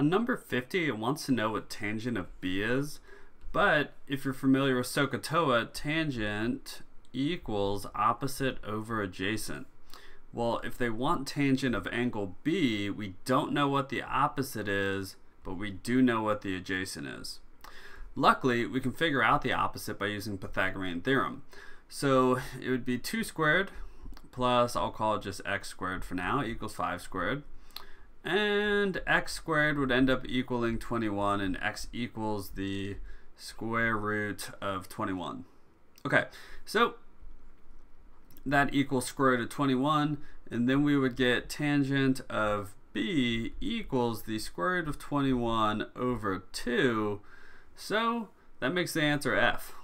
On number 50, it wants to know what tangent of B is, but if you're familiar with SOHCAHTOA, tangent equals opposite over adjacent. Well, if they want tangent of angle B, we don't know what the opposite is, but we do know what the adjacent is. Luckily, we can figure out the opposite by using Pythagorean theorem. So it would be 2 squared plus, I'll call it just x squared for now, equals 5 squared. And x squared would end up equaling 21, and x equals the square root of 21. Okay, so that equals square root of 21, and then we would get tangent of b equals the square root of 21 over 2. So that makes the answer f.